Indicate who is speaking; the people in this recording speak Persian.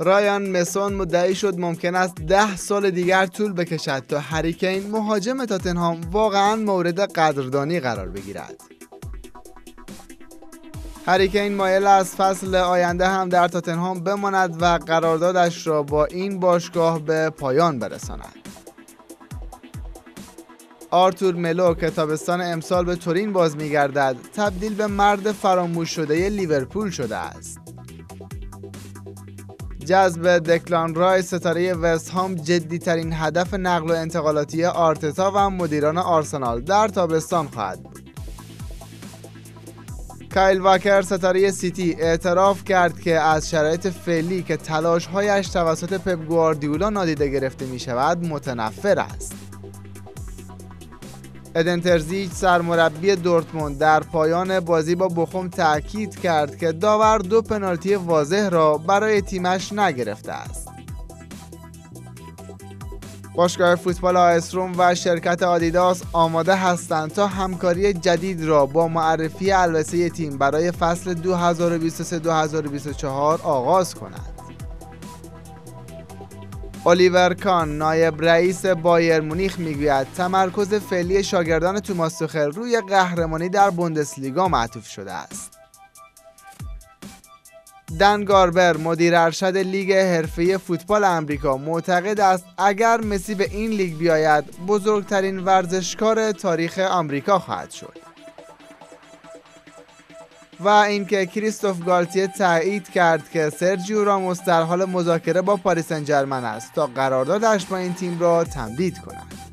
Speaker 1: رایان مسون مدعی شد ممکن است ده سال دیگر طول بکشد تا هریکین مهاجم تاتنهام واقعا مورد قدردانی قرار بگیرد. هریکین مایل از فصل آینده هم در تاتنهام بماند و قراردادش را با این باشگاه به پایان برساند. آرتور ملو که تابستان امسال به تورین باز میگردد تبدیل به مرد فراموش شده لیورپول شده است. جذب دکلان رای ستاره وست هام جدی ترین هدف نقل و انتقالاتی آرتتا و مدیران آرسنال در تابستان خواهد بود. کایل واکر ستاره سیتی اعتراف کرد که از شرایط فعلی که تلاشهایش توسط پپ گواردیولا نادیده گرفته می شود متنفر است. ادن ترزیچ سرمربی دورتموند در پایان بازی با بخوم تاکید کرد که داور دو پنالتی واضح را برای تیمش نگرفته است. باشگاه فوتبال آیسروم و شرکت آدیداس آماده هستند تا همکاری جدید را با معرفی الوسه تیم برای فصل 2023-2024 آغاز کنند. الیور کان نایب رئیس بایر مونیخ می‌گوید تمرکز فعلی شاگردان توماس توخل روی قهرمانی در بوندسلیگا معطوف شده است. دن گاربر مدیر ارشد لیگ حرفه‌ای فوتبال آمریکا معتقد است اگر مسی به این لیگ بیاید بزرگترین ورزشکار تاریخ آمریکا خواهد شد. و اینکه کریستوف گالتیه تایید کرد که سرجیو راموس در حال مذاکره با پاریس سن است تا قراردادش با این تیم را تمدید کند.